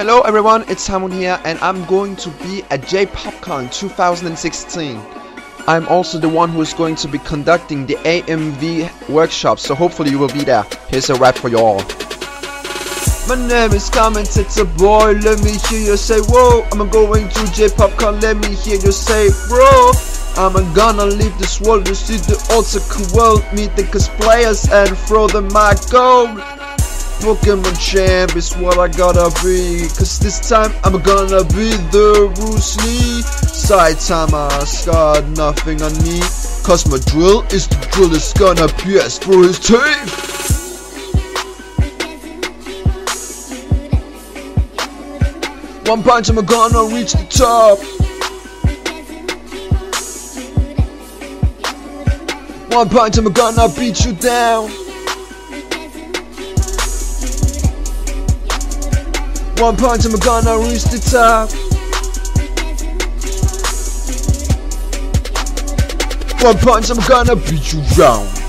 Hello everyone, it's Simon here and I'm going to be at J-PopCon 2016. I'm also the one who is going to be conducting the AMV workshop, so hopefully you will be there. Here's a rap for you all. My name is Commentatorboy, let me hear you say whoa I'm going to J-PopCon, let me hear you say bro I'm gonna leave this world to see the ultimate world Meet the cosplayers and throw them my gold oh, Pokemon champ is what I gotta be. Cause this time I'm gonna be the Bruce Lee. Saitama's got nothing on me Cause my drill is the drill is gonna pierce through his teeth. One punch I'm gonna reach the top. One punch I'm gonna beat you down One punch I'm gonna reach the top One punch I'm gonna beat you down